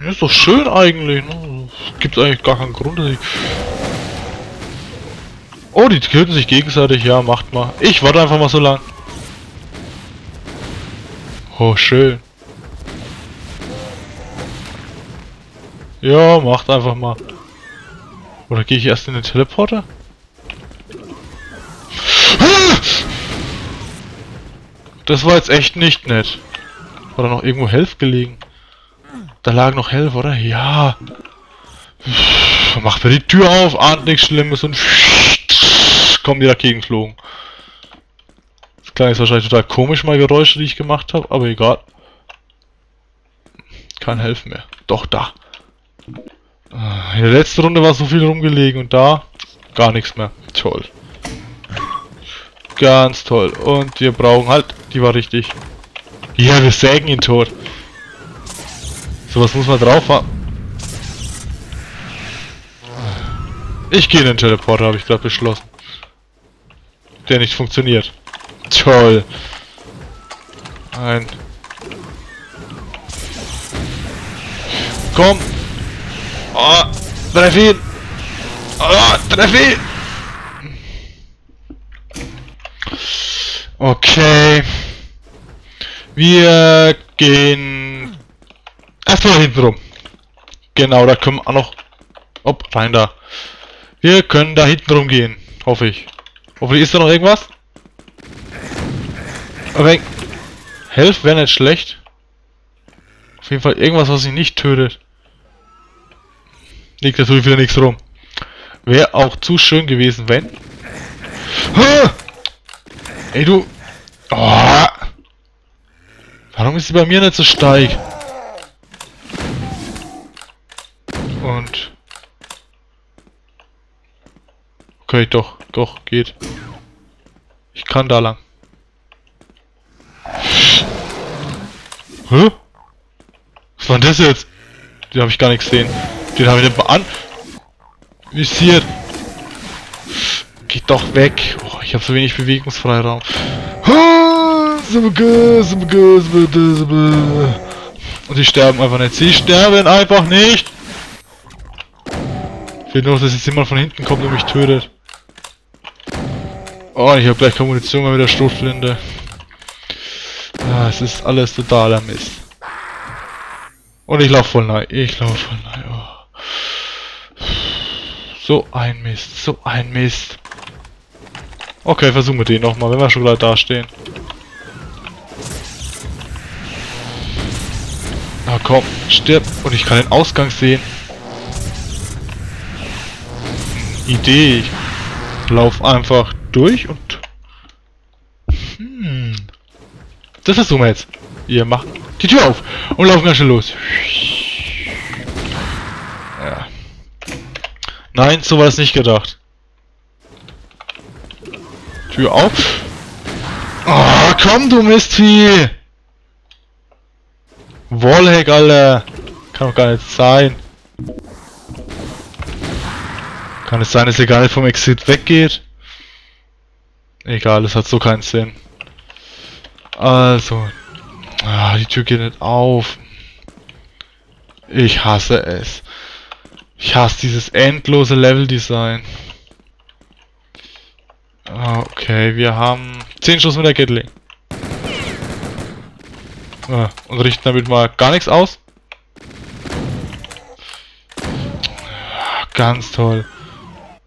Ja, ist doch schön eigentlich, ne? Gibt eigentlich gar keinen Grund, dass ich... Oh, die töten sich gegenseitig, ja, macht mal. Ich warte einfach mal so lang. Oh, schön. Ja, macht einfach mal. Oder gehe ich erst in den Teleporter? Das war jetzt echt nicht nett. War da noch irgendwo Helf gelegen? Da lag noch Helf, oder? Ja. Macht mir die Tür auf, ahnt nichts Schlimmes und kommen die dagegen geflogen. Das klang jetzt wahrscheinlich total komisch, mal Geräusche, die ich gemacht habe, aber egal. Kein Helfen mehr. Doch, da. In der letzten Runde war so viel rumgelegen und da gar nichts mehr. Toll. Ganz toll. Und wir brauchen halt, die war richtig. Ja, wir sägen ihn tot. Sowas muss man drauf haben. Ich gehe in den Teleporter, habe ich gerade beschlossen. Der nicht funktioniert. Toll. Ein. Komm. Oh, treff ihn. Oh, treff ihn. Okay. Wir gehen erstmal hinten rum. Genau, da können wir auch noch... Ob, rein da. Wir können da hinten rumgehen, hoffe ich. Hoffentlich ist da noch irgendwas. Aber Helf wäre nicht schlecht. Auf jeden Fall irgendwas, was sich nicht tötet. Liegt natürlich wieder nichts rum. Wäre auch zu schön gewesen, wenn... Ha! Ey, du... Oh! Warum ist sie bei mir nicht so steig? Und... Okay, doch, doch, geht. Ich kann da lang. Hä? Was war das jetzt? Den habe ich gar nicht gesehen. Den habe ich nicht mal an. Visiert. Geht doch weg. Oh, ich habe so wenig Bewegungsfreiraum. Und sie sterben einfach nicht. Sie sterben einfach nicht. Ich will nur, dass jetzt jemand von hinten kommt und mich tötet. Oh, ich habe gleich keine Munition mehr mit der Schrotflinte. Ah, es ist alles totaler Mist. Und ich laufe voll neu. Ich laufe voll neu. Oh. So ein Mist. So ein Mist. Okay, versuchen wir den nochmal, wenn wir schon gleich da stehen. Na komm, stirb. Und ich kann den Ausgang sehen. Idee. Ich lauf einfach durch und... Hm. Das versuchen wir jetzt. Wir machen die Tür auf und laufen ganz schnell los. Ja. Nein, so war es nicht gedacht. Tür auf. Oh, komm, du Mistvieh! Wallhack, Alter! Kann doch gar nicht sein. Kann es sein, dass ihr gar nicht vom Exit weggeht? Egal, es hat so keinen Sinn. Also. Ah, die Tür geht nicht auf. Ich hasse es. Ich hasse dieses endlose Level-Design. Ah, okay, wir haben 10 Schuss mit der Gatling. Ah, und richten damit mal gar nichts aus. Ganz toll.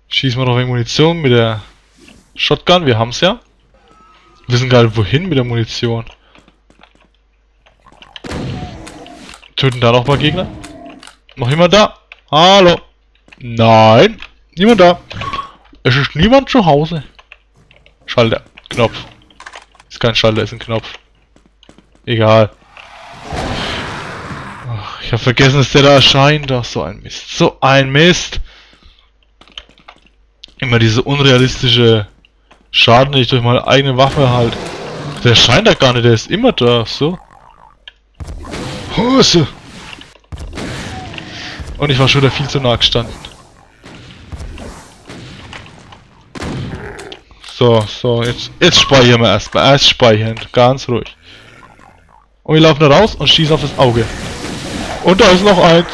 Schießen wir noch wegen Munition mit der Shotgun. Wir haben es ja. Wir wissen gerade wohin mit der Munition. Töten da noch mal Gegner. Noch jemand da? Hallo? Nein. Niemand da. Es ist niemand zu Hause. Schalter. Knopf. Ist kein Schalter, ist ein Knopf. Egal. Ach, ich habe vergessen, dass der da erscheint. Ach, so ein Mist. So ein Mist. Immer diese unrealistische Schaden, den ich durch meine eigene Waffe halt. Der scheint da gar nicht, der ist immer da. So. Hose. Und ich war schon wieder viel zu nah gestanden. So, so, jetzt, jetzt speichern wir erstmal. Erst speichern, ganz ruhig. Und wir laufen da raus und schießen auf das Auge. Und da ist noch eins.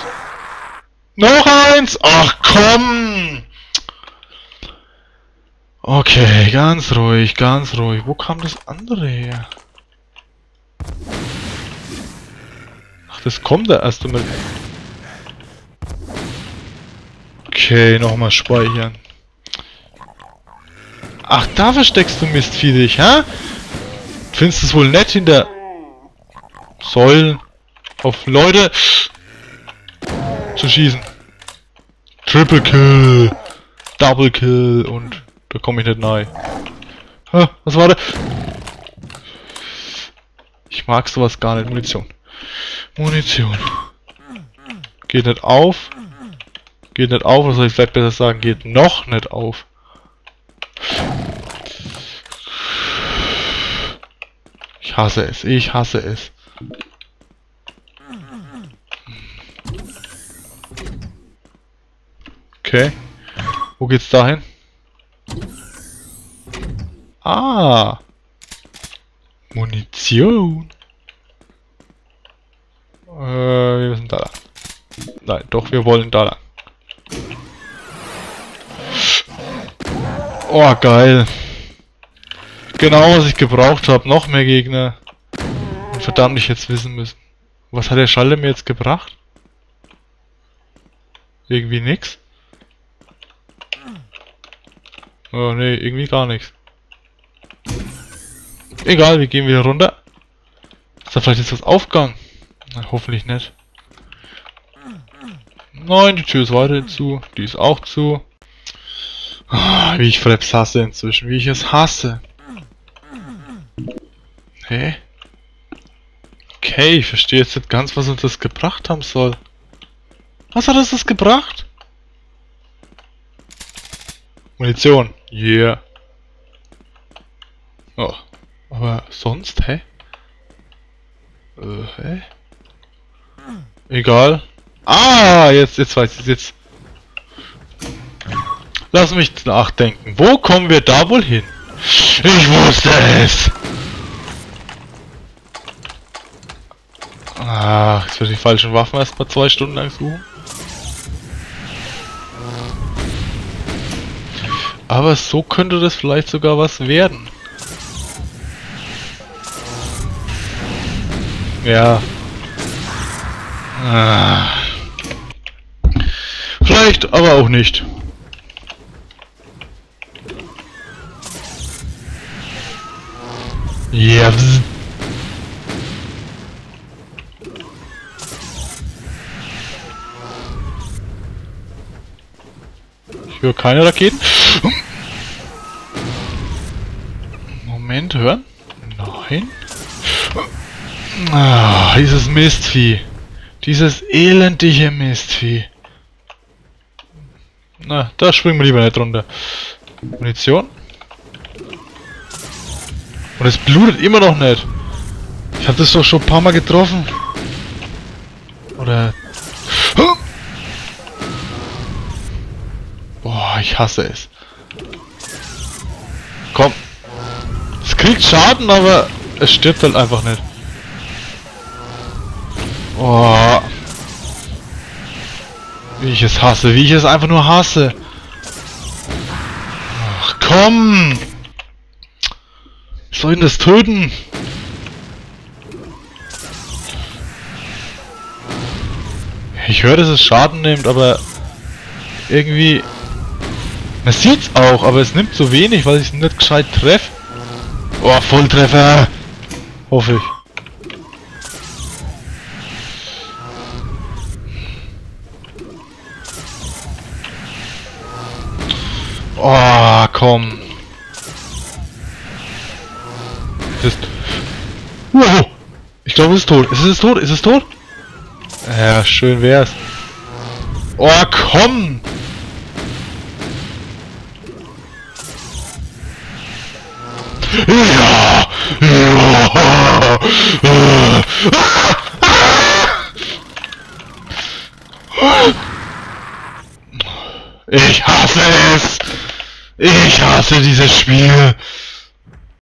Noch eins! Ach komm! Okay, ganz ruhig, ganz ruhig. Wo kam das andere her? Ach, das kommt da erst einmal. Okay, nochmal speichern. Ach, da versteckst du Mistvieh dich, hä? Findest du es wohl nett hinter Säulen auf Leute zu schießen? Triple Kill, Double Kill und da komme ich nicht nahe. Ha, was war das? Ich mag sowas gar nicht. Munition. Munition. Geht nicht auf. Geht nicht auf, oder soll ich vielleicht besser sagen, geht noch nicht auf. Ich hasse es, ich hasse es. Okay. Wo geht's dahin? Ah. Munition. Äh, wir müssen da lang. Nein, doch, wir wollen da lang. Oh, geil. Genau, was ich gebraucht habe. Noch mehr Gegner. Verdammt, ich jetzt wissen müssen. Was hat der Schalter mir jetzt gebracht? Irgendwie nix? Oh, nee, irgendwie gar nichts. Egal, wir gehen wieder runter. Ist da vielleicht jetzt was aufgegangen? Na, hoffentlich nicht. Nein, die Tür ist weiter zu. Die ist auch zu. Oh, wie ich Fraps hasse inzwischen. Wie ich es hasse. Hä? Okay, ich verstehe jetzt nicht ganz, was uns das gebracht haben soll. Was hat uns das gebracht? Munition. Yeah. Oh. Aber sonst, hä? Äh, hä? Egal. Ah, jetzt, jetzt weiß ich jetzt. Lass mich nachdenken. Wo kommen wir da wohl hin? Ich wusste es! Ach, jetzt wird die falschen Waffen erst mal zwei Stunden lang suchen. Aber so könnte das vielleicht sogar was werden. Ja. Ah. Vielleicht, aber auch nicht. Ja. Ich höre keine Raketen. Moment, hören? Nein. Ah, dieses Mistvieh. Dieses elendige Mistvieh. Na, da springen wir lieber nicht runter. Munition. Und es blutet immer noch nicht. Ich habe das doch schon ein paar Mal getroffen. Oder... Boah, ich hasse es. Komm. Es kriegt Schaden, aber es stirbt halt einfach nicht. Oh. Wie ich es hasse, wie ich es einfach nur hasse. Ach, komm! soll ihn das töten? Ich höre, dass es Schaden nimmt, aber irgendwie... Man sieht's auch, aber es nimmt so wenig, weil ich es nicht gescheit treffe. Oh, Volltreffer! Hoffe ich. Oh, komm. Es ist... Wow! Ich glaube, es ist tot. Ist es tot? Ist es tot? Ja, schön wär's. Oh, komm! Ja! Ja! Ich hasse es! Ich hasse dieses Spiel!